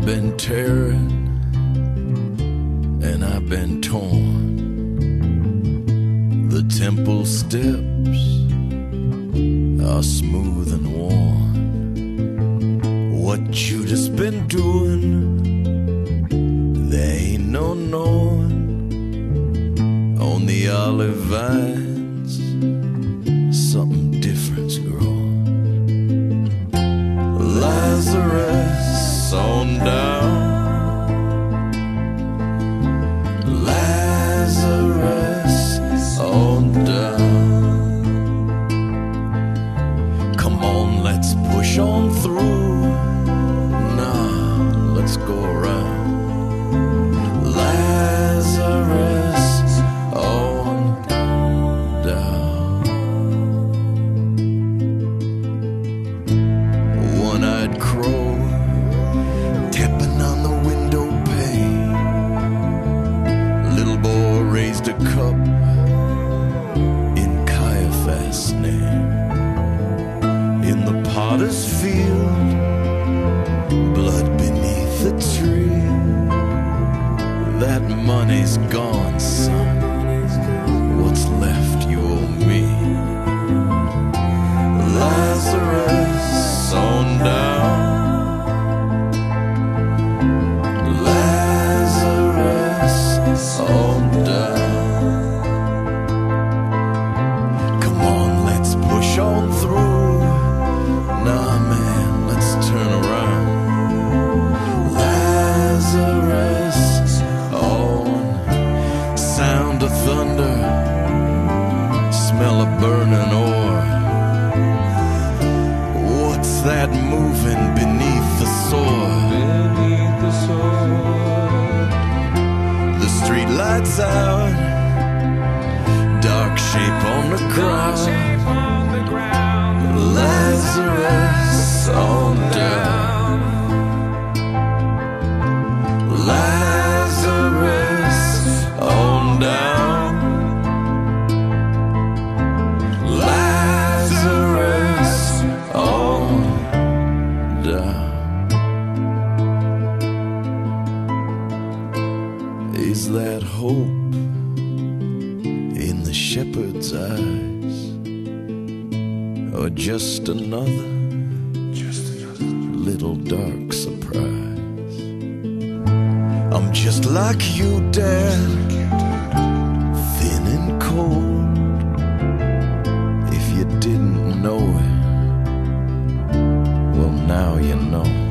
I've been tearing and I've been torn. The temple steps are smooth and worn. What you just been doing? There ain't no knowing. On the olive vines, go around. Lazarus on down. One eyed crow tapping on the window pane. Little boy raised a cup in Caiaphas' name. In the potter's field, money's gone, son. Smell of burning ore. What's that moving beneath the soil? beneath the soil. The street lights out. Dark shape on the ground. Shape on the ground. Lazarus on down. Lazarus on down. Is that hope in the shepherd's eyes? Or just another, Just little dark surprise? I'm just like you, Dad, thin and cold. If you didn't know it, well, now you know.